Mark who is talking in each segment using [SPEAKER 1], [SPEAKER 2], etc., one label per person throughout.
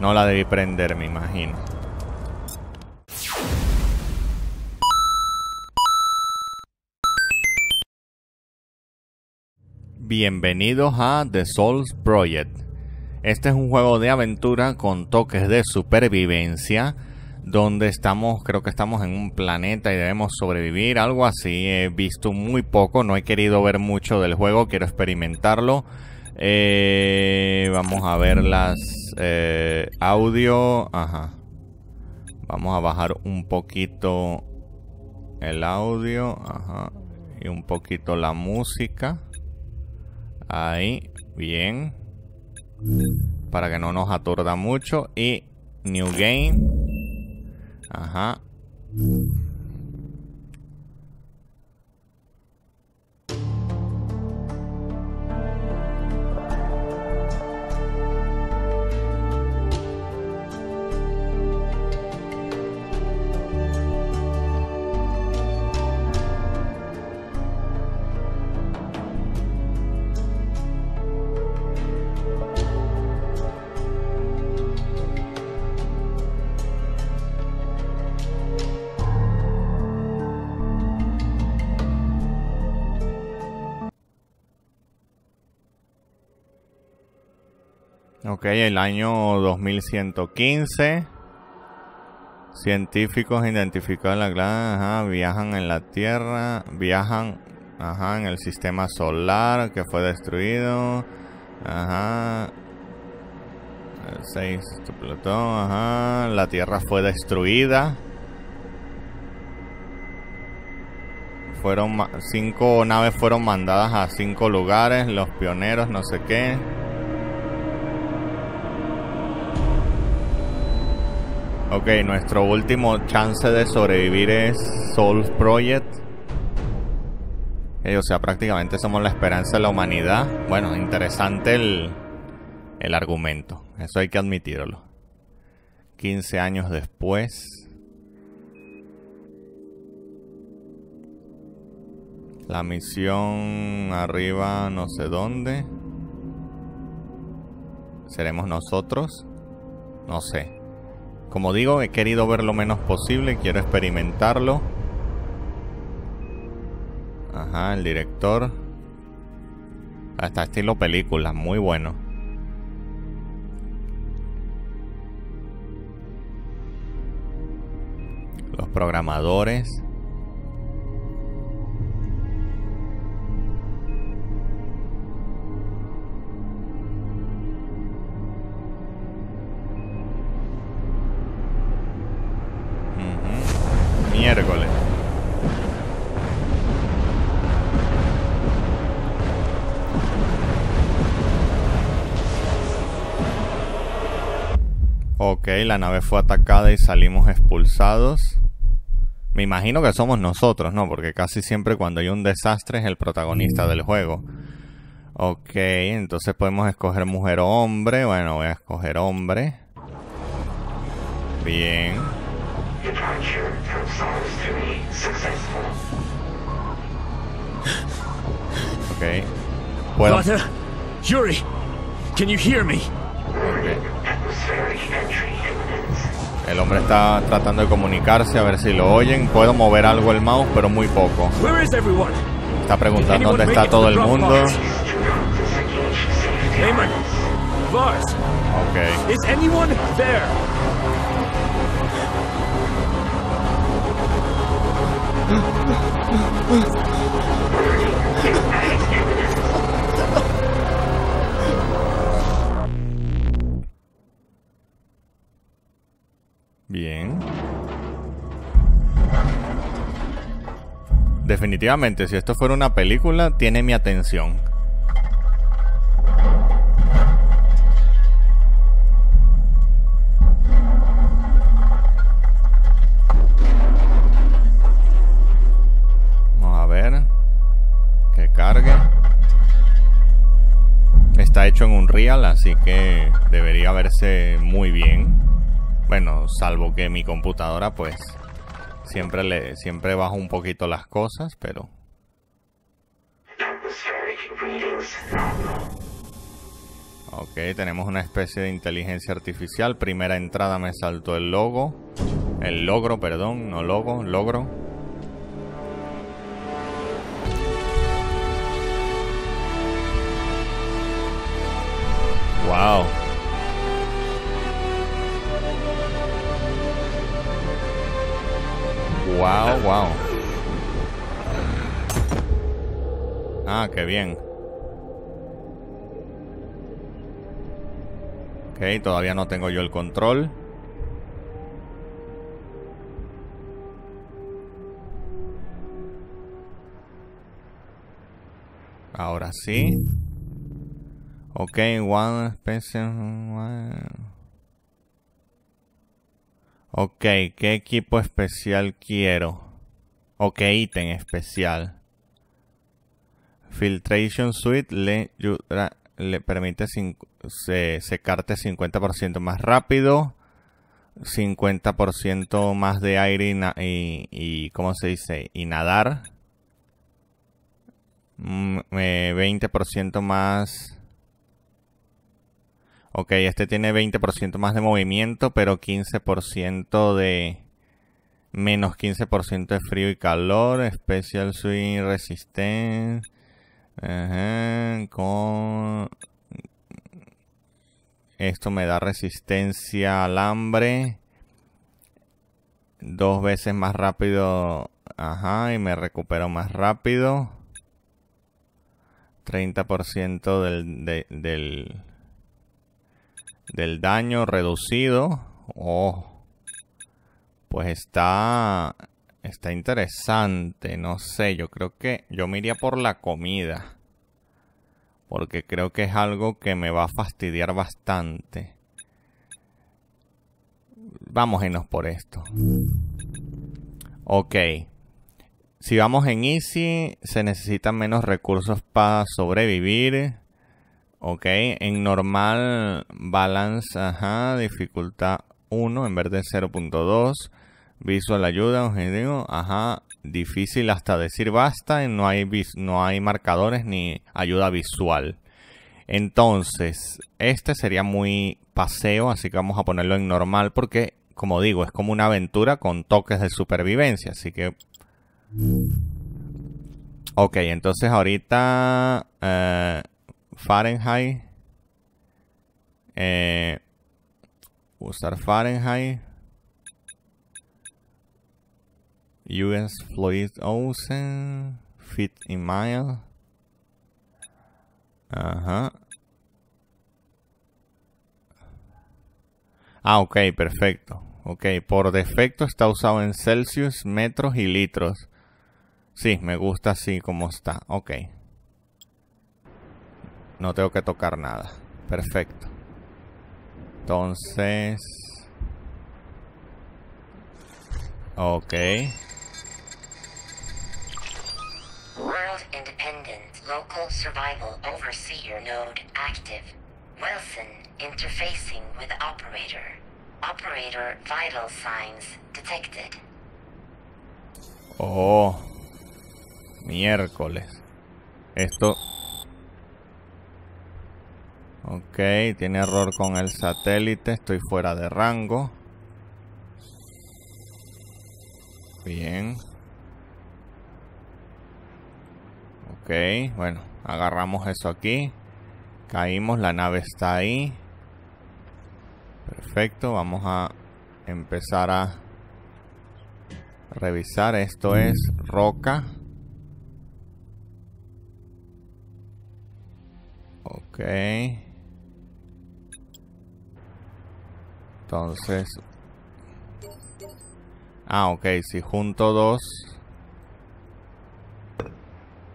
[SPEAKER 1] No la debí prender, me imagino. Bienvenidos a The Souls Project. Este es un juego de aventura con toques de supervivencia donde estamos, creo que estamos en un planeta y debemos sobrevivir, algo así. He visto muy poco, no he querido ver mucho del juego, quiero experimentarlo. Eh, vamos a ver las eh, audio, ajá. Vamos a bajar un poquito el audio, ajá, y un poquito la música. Ahí, bien. Para que no nos aturda mucho. Y New Game. Ajá. Ok, el año 2115. Científicos identificaron la clase, viajan en la Tierra, viajan, ajá, en el sistema solar que fue destruido, ajá. El 6, Plutón, ajá, la Tierra fue destruida. Fueron cinco naves fueron mandadas a cinco lugares, los pioneros, no sé qué. Ok, nuestro último chance de sobrevivir es Souls Project. o sea, prácticamente somos la esperanza de la humanidad. Bueno, interesante el, el argumento. Eso hay que admitirlo. 15 años después. La misión arriba no sé dónde. ¿Seremos nosotros? No sé. Como digo, he querido ver lo menos posible, quiero experimentarlo. Ajá, el director. Hasta estilo película, muy bueno. Los programadores. Ok, la nave fue atacada y salimos expulsados. Me imagino que somos nosotros, ¿no? Porque casi siempre cuando hay un desastre es el protagonista del juego. Ok, entonces podemos escoger mujer o hombre. Bueno, voy a escoger hombre. Bien. Departure from Source 3 successful. Okay. Puedo. Yuri, can you hear me? Okay. El hombre está tratando de comunicarse a ver si lo oyen. Puedo mover algo el mouse, pero muy poco. Está preguntando dónde está todo el mundo. Okay. Bien. Definitivamente, si esto fuera una película, tiene mi atención. Está hecho en un real, así que debería verse muy bien. Bueno, salvo que mi computadora pues siempre le siempre bajo un poquito las cosas, pero Ok, tenemos una especie de inteligencia artificial. Primera entrada me saltó el logo. El logro, perdón, no logo, logro. Wow. Wow. Ah, qué bien. Ok, todavía no tengo yo el control. Ahora sí. Ok, one special. Ok, ¿qué equipo especial quiero? O qué ítem especial. Filtration Suite le, permite secarte 50% más rápido, 50% más de aire y, y, ¿cómo se dice? Y nadar. 20% mm, más... Ok, este tiene 20% más de movimiento, pero 15% de... Menos 15% de frío y calor. Special Swing Resistance. con... Esto me da resistencia al hambre. Dos veces más rápido. Ajá, y me recupero más rápido. 30% del, del, del daño reducido. Oh, pues está, está interesante. No sé, yo creo que yo me iría por la comida. Porque creo que es algo que me va a fastidiar bastante. Vamos irnos por esto. Ok. Si vamos en Easy, se necesitan menos recursos para sobrevivir. Ok, en normal, balance, ajá, dificultad 1 en vez de 0.2. Visual ayuda, objetivo, ajá, difícil hasta decir basta. No hay, no hay marcadores ni ayuda visual. Entonces, este sería muy paseo, así que vamos a ponerlo en normal porque, como digo, es como una aventura con toques de supervivencia. Así que Ok, entonces ahorita eh, Fahrenheit. Eh, usar Fahrenheit. US Fluid Ocean. Fit in mile. Ajá. Ah, ok, perfecto. Ok, por defecto está usado en Celsius, metros y litros. Sí, me gusta así como está. Ok. No tengo que tocar nada. Perfecto. Entonces... Ok. Independent Local Survival Overseer Node active. Wilson interfacing with operator. Operator vital signs detected. Oh. Miércoles. Esto... Ok, tiene error con el satélite. Estoy fuera de rango. Bien. Bueno, agarramos eso aquí. Caímos, la nave está ahí. Perfecto, vamos a empezar a revisar. Esto es roca. Ok. Entonces... Ah, ok. Si junto dos...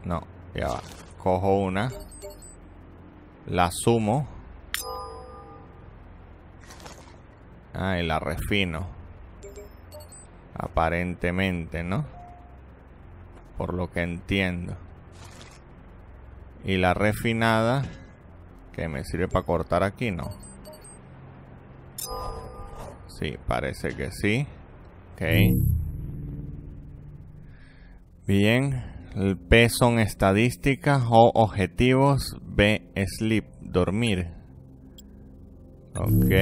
[SPEAKER 1] No, ya va. Cojo una. La sumo. Ah, y la refino. Aparentemente, ¿no? Por lo que entiendo. Y la refinada que me sirve para cortar aquí, ¿no? Sí, parece que sí. Ok. Bien. El P son estadísticas o objetivos. B, sleep, dormir. Ok.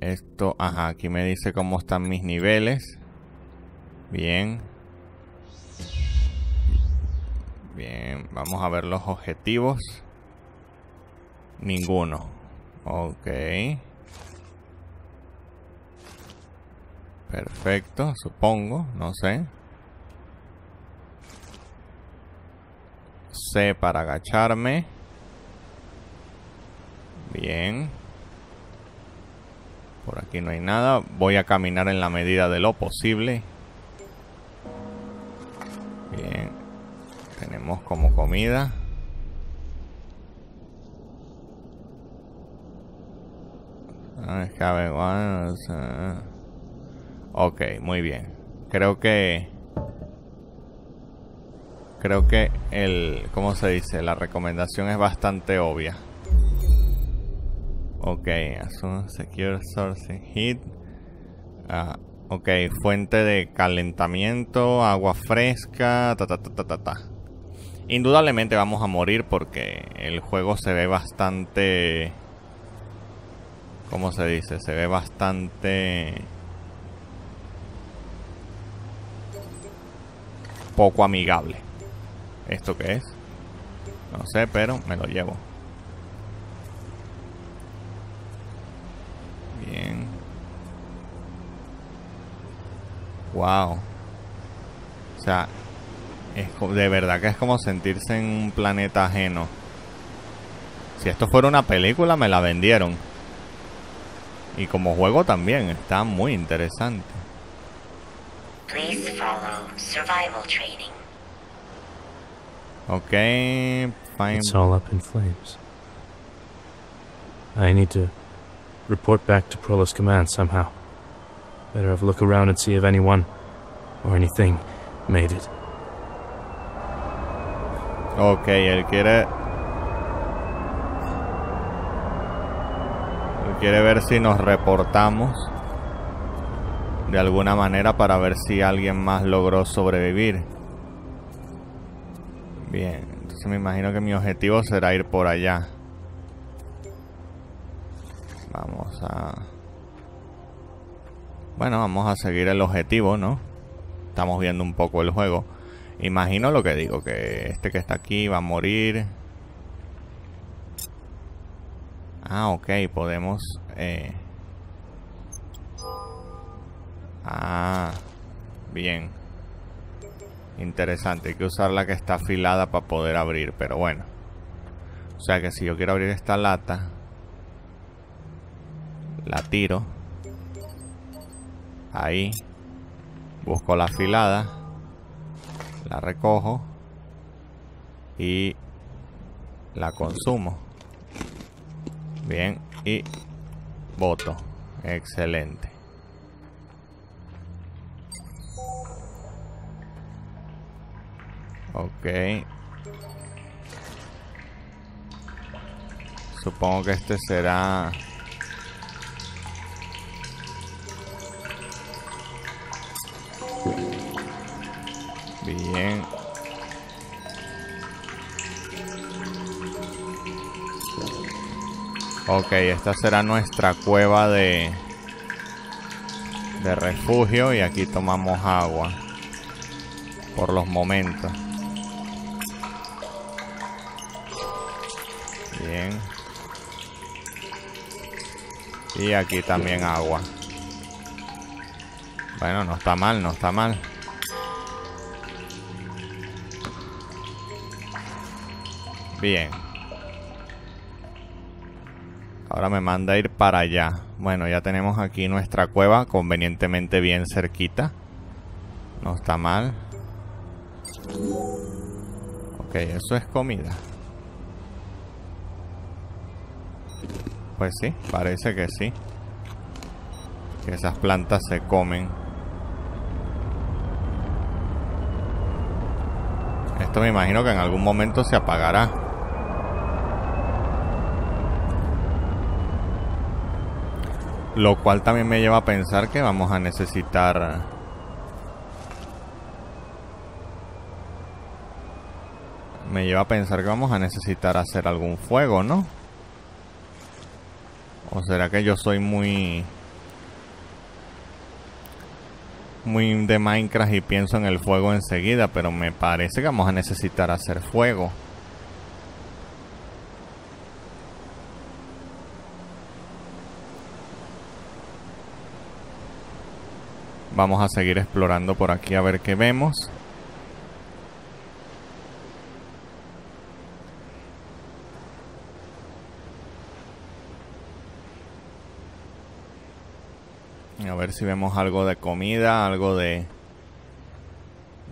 [SPEAKER 1] Esto, ajá, aquí me dice cómo están mis niveles. Bien. Bien, vamos a ver los objetivos. Ninguno. Ok. Perfecto, supongo, no sé. C para agacharme. Bien. Por aquí no hay nada. Voy a caminar en la medida de lo posible. Bien. Tenemos como comida. Ah, ok, muy bien. Creo que... Creo que el... ¿Cómo se dice? La recomendación es bastante obvia. Ok, Secure Sourcing Heat. Ah, ok, fuente de calentamiento, agua fresca, ta ta ta ta ta Indudablemente vamos a morir porque el juego se ve bastante... ¿Cómo se dice? Se ve bastante... Poco amigable. ¿Esto qué es? No sé, pero me lo llevo. Wow. O sea, es, de verdad que es como sentirse en un planeta ajeno. Si esto fuera una película, me la vendieron. Y como juego también, está muy interesante. Please follow survival training. Okay, fine.
[SPEAKER 2] It's all up in flames. I need to report back to Prolos Command somehow. Better have a look around and see if anyone or anything made it.
[SPEAKER 1] Ok, él quiere... Él quiere ver si nos reportamos de alguna manera para ver si alguien más logró sobrevivir. Bien, entonces me imagino que mi objetivo será ir por allá. Vamos a... Bueno, vamos a seguir el objetivo, ¿no? Estamos viendo un poco el juego. Imagino lo que digo, que este que está aquí va a morir. Ah, ok, podemos... Eh... Ah, bien. Interesante, hay que usar la que está afilada para poder abrir, pero bueno. O sea que si yo quiero abrir esta lata, la tiro. Ahí. Busco la afilada. La recojo. Y la consumo. Bien. Y voto. Excelente. Ok. Supongo que este será Bien. Ok, esta será nuestra cueva de, de refugio y aquí tomamos agua por los momentos. Y aquí también agua. Bueno, no está mal, no está mal. Bien. Ahora me manda a ir para allá. Bueno, ya tenemos aquí nuestra cueva convenientemente bien cerquita. No está mal. Ok, eso es comida. Pues sí, parece que sí. Que esas plantas se comen. Esto me imagino que en algún momento se apagará. Lo cual también me lleva a pensar que vamos a necesitar... Me lleva a pensar que vamos a necesitar hacer algún fuego, ¿no? ¿O será que yo soy muy... Muy de Minecraft y pienso en el fuego enseguida, pero me parece que vamos a necesitar hacer fuego. Vamos a seguir explorando por aquí a ver qué vemos. A ver si vemos algo de comida, algo de...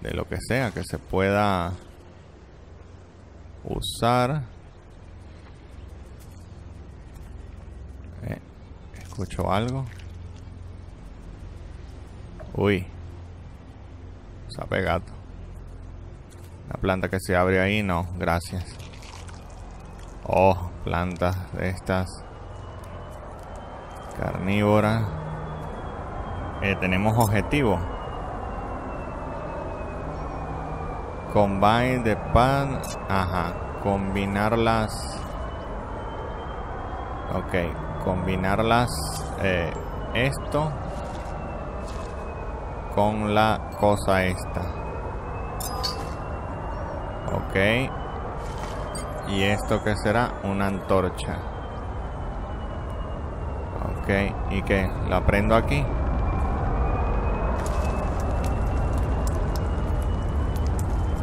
[SPEAKER 1] De lo que sea que se pueda usar. Eh, escucho algo. Uy. Sabe gato. La planta que se abre ahí, no, gracias. Oh, plantas de estas. Carnívoras. Eh, tenemos objetivo. Combine de pan. Ajá. Combinarlas. Ok. Combinarlas. Eh, esto con la cosa esta. Ok. ¿Y esto que será? Una antorcha. Ok. ¿Y qué? ¿La prendo aquí?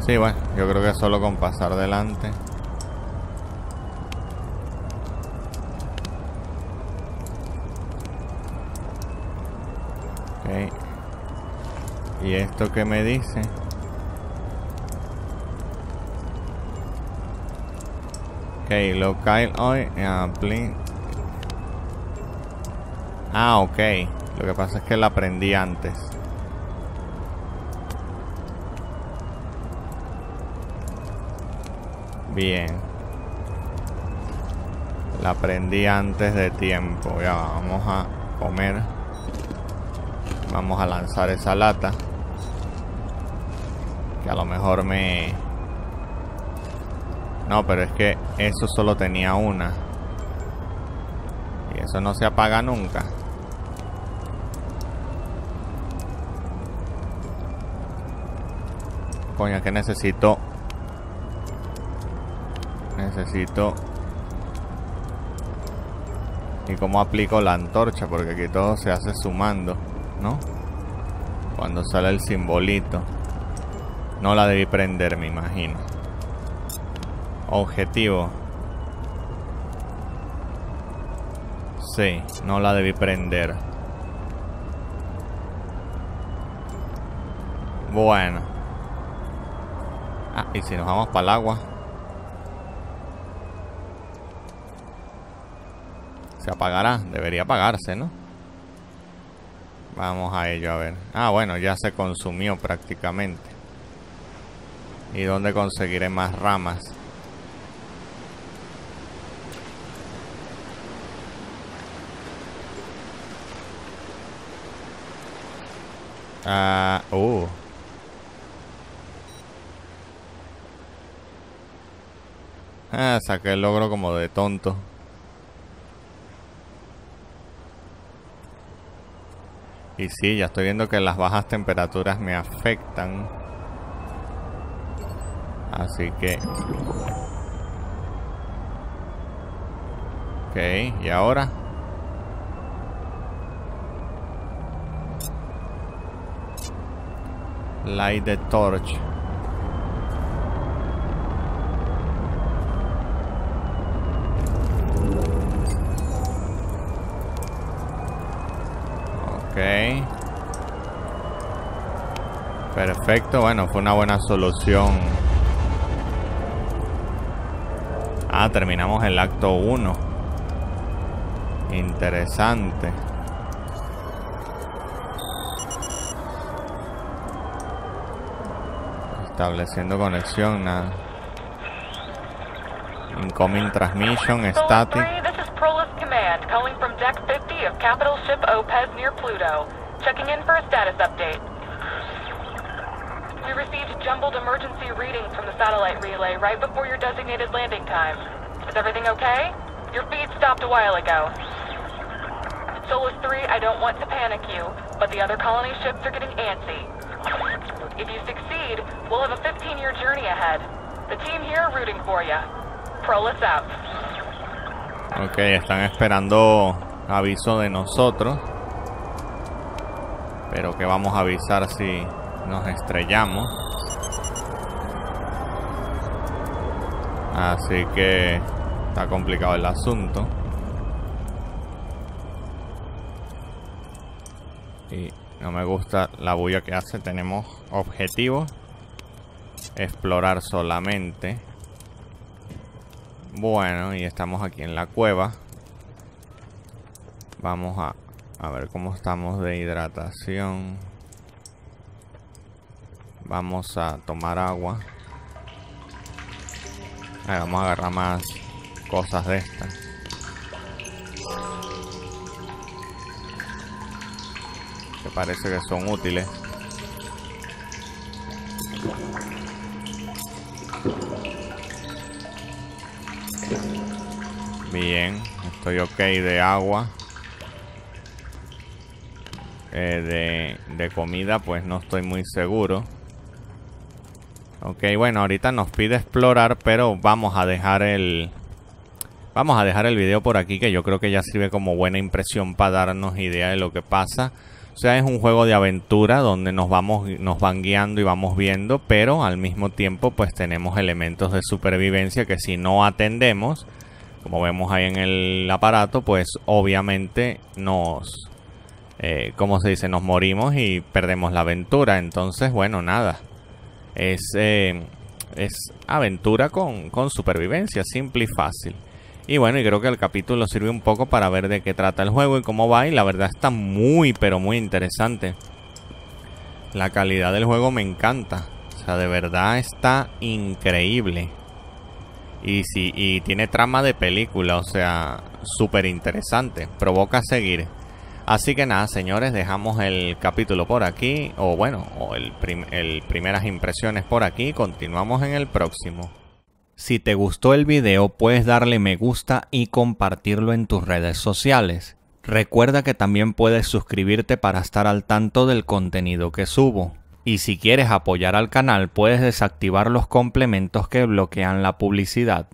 [SPEAKER 1] Sí, bueno, yo creo que solo con pasar delante. Ok. ¿Y esto qué me dice? Ok, local hoy. Ah, ok. Lo que pasa es que la aprendí antes. Bien. La aprendí antes de tiempo. Ya vamos a comer. Vamos a lanzar esa lata a lo mejor me... No, pero es que eso solo tenía una. Y eso no se apaga nunca. Coño, que necesito... Necesito... ¿Y cómo aplico la antorcha? Porque aquí todo se hace sumando, ¿no? Cuando sale el simbolito. No la debí prender, me imagino. Objetivo. Sí, no la debí prender. Bueno. Ah, y si nos vamos para el agua. Se apagará. Debería apagarse, ¿no? Vamos a ello, a ver. Ah, bueno, ya se consumió prácticamente. ¿Y dónde conseguiré más ramas? Ah, uh. Ah, saqué el logro como de tonto. Y sí, ya estoy viendo que las bajas temperaturas me afectan. Así que... Ok, ¿y ahora? Light the torch. Ok. Perfecto, bueno, fue una buena solución Ah, terminamos el acto 1. Interesante. Estableciendo conexión, nada. Incoming transmission, static.
[SPEAKER 3] This is Prolus Command, calling from deck 50 of capital ship Opez near Pluto. Checking in for a status update. We received jumbled emergency readings from the satellite relay right before your designated landing time. Is everything okay? Your feed stopped a while ago. Solus 3, I don't want to panic you, but the other colony ships are getting antsy. If you succeed, we'll have a 15-year journey ahead. The team here are rooting for you. Prolus out.
[SPEAKER 1] Ok, están esperando aviso de nosotros. Pero que vamos a avisar si nos estrellamos. Así que está complicado el asunto. Y no me gusta la bulla que hace. Tenemos objetivos. Explorar solamente. Bueno, y estamos aquí en la cueva. Vamos a, a ver cómo estamos de hidratación. Vamos a tomar agua. Vamos a agarrar más cosas de estas. Que parece que son útiles. Bien, estoy ok de agua. Eh, de, de comida, pues no estoy muy seguro. Ok, bueno, ahorita nos pide explorar, pero vamos a dejar el... Vamos a dejar el video por aquí, que yo creo que ya sirve como buena impresión para darnos idea de lo que pasa. O sea, es un juego de aventura donde nos vamos, nos van guiando y vamos viendo, pero al mismo tiempo, pues tenemos elementos de supervivencia que si no atendemos, como vemos ahí en el aparato, pues obviamente nos, eh, como se dice, nos morimos y perdemos la aventura. Entonces, bueno, nada. Es, eh, es aventura con, con supervivencia, simple y fácil. Y bueno, y creo que el capítulo sirve un poco para ver de qué trata el juego y cómo va. Y la verdad está muy, pero muy interesante. La calidad del juego me encanta. O sea, de verdad está increíble. Y, si, y tiene trama de película, o sea, súper interesante. Provoca seguir. Así que nada, señores, dejamos el capítulo por aquí. O bueno, o el, prim el primeras impresiones por aquí. Continuamos en el próximo. Si te gustó el video, puedes darle me gusta y compartirlo en tus redes sociales. Recuerda que también puedes suscribirte para estar al tanto del contenido que subo. Y si quieres apoyar al canal, puedes desactivar los complementos que bloquean la publicidad.